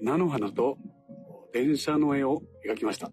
菜の花と電車の絵を描きました。